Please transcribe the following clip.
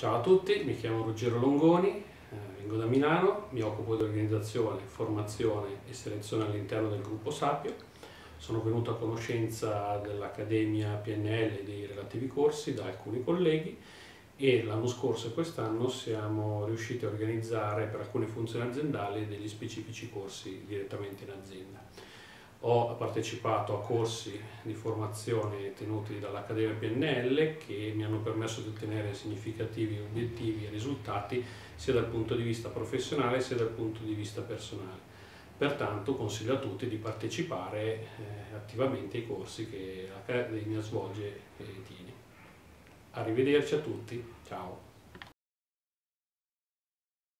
Ciao a tutti, mi chiamo Ruggero Longoni, eh, vengo da Milano, mi occupo di organizzazione, formazione e selezione all'interno del gruppo Sapio. Sono venuto a conoscenza dell'Accademia PNL e dei relativi corsi da alcuni colleghi e l'anno scorso e quest'anno siamo riusciti a organizzare per alcune funzioni aziendali degli specifici corsi direttamente in azienda ho partecipato a corsi di formazione tenuti dall'Accademia PNL che mi hanno permesso di ottenere significativi obiettivi e risultati sia dal punto di vista professionale sia dal punto di vista personale. Pertanto consiglio a tutti di partecipare eh, attivamente ai corsi che l'Accademia svolge e tiene. Arrivederci a tutti, ciao!